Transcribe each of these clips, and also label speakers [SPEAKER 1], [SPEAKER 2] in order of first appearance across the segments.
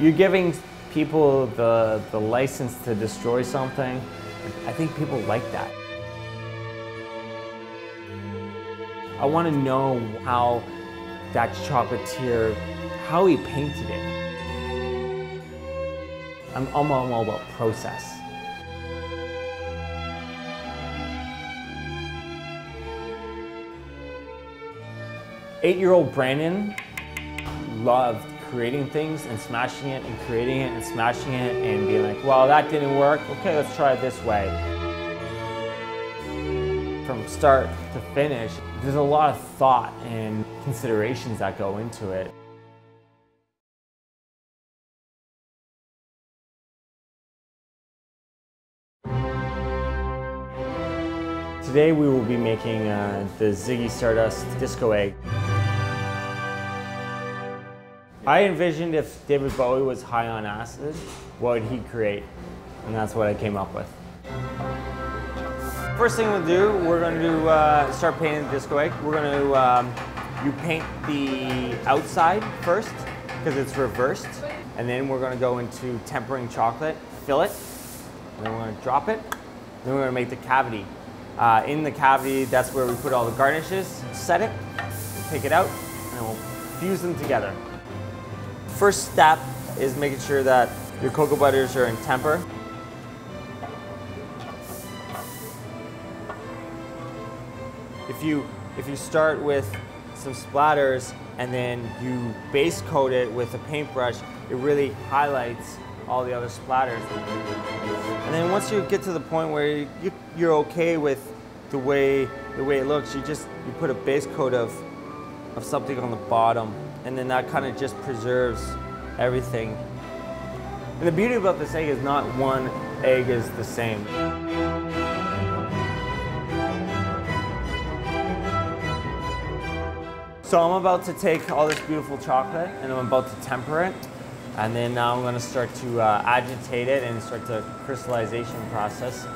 [SPEAKER 1] You're giving people the, the license to destroy something. I think people like that. I want to know how that chocolatier, how he painted it. I'm, I'm all about process. Eight-year-old Brandon loved creating things and smashing it and creating it and smashing it and being like, well, that didn't work. Okay, let's try it this way. From start to finish, there's a lot of thought and considerations that go into it. Today we will be making uh, the Ziggy Stardust Disco Egg. I envisioned if David Bowie was high on acid, what would he create? And that's what I came up with. First thing we'll do, we're going to uh, start painting the disco egg. We're going to, um, you paint the outside first, because it's reversed. And then we're going to go into tempering chocolate, fill it, and then we're going to drop it. Then we're going to make the cavity. Uh, in the cavity, that's where we put all the garnishes, set it, take it out, and we'll fuse them together. First step is making sure that your cocoa butters are in temper. If you, if you start with some splatters and then you base coat it with a paintbrush, it really highlights all the other splatters. And then once you get to the point where you, you're okay with the way, the way it looks, you just you put a base coat of, of something on the bottom and then that kind of just preserves everything. And the beauty about this egg is not one egg is the same. So I'm about to take all this beautiful chocolate and I'm about to temper it. And then now I'm gonna start to uh, agitate it and start the crystallization process.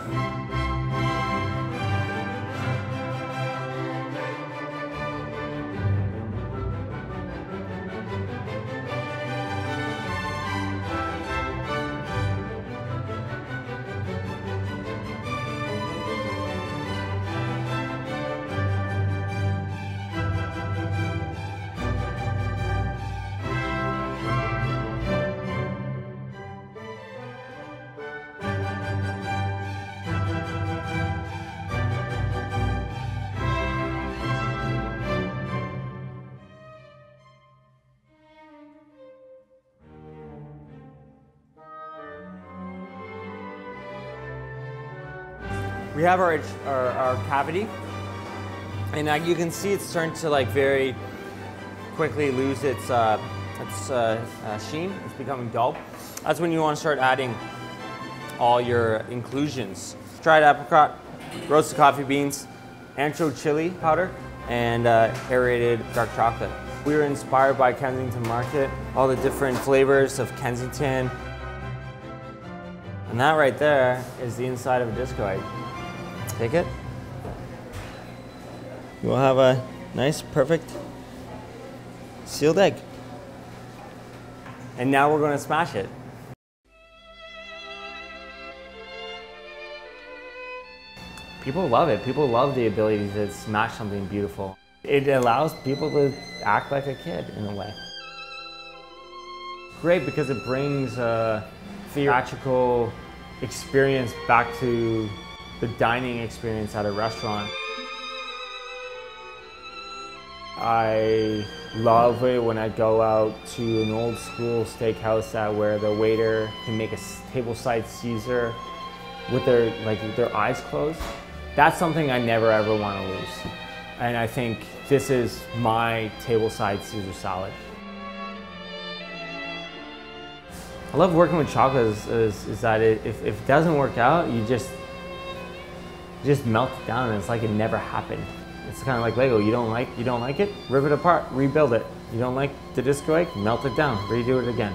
[SPEAKER 1] We have our, our, our cavity, and uh, you can see it's starting to like very quickly lose its, uh, its uh, uh sheen. It's becoming dull. That's when you want to start adding all your inclusions. Dried apricot, roasted coffee beans, ancho chili powder, and uh, aerated dark chocolate. We were inspired by Kensington Market, all the different flavors of Kensington. And that right there is the inside of a disco egg. Take it. You will have a nice, perfect sealed egg. And now we're going to smash it. People love it. People love the ability to smash something beautiful. It allows people to act like a kid in a way. Great because it brings a theatrical experience back to the dining experience at a restaurant. I love it when I go out to an old school steakhouse that where the waiter can make a tableside Caesar with their like with their eyes closed. That's something I never ever want to lose. And I think this is my tableside Caesar salad. I love working with chocolate is, is, is that it, if, if it doesn't work out, you just just melt it down and it's like it never happened. It's kind of like Lego. You don't like you don't like it, rip it apart, rebuild it. You don't like the disco egg, melt it down, redo it again.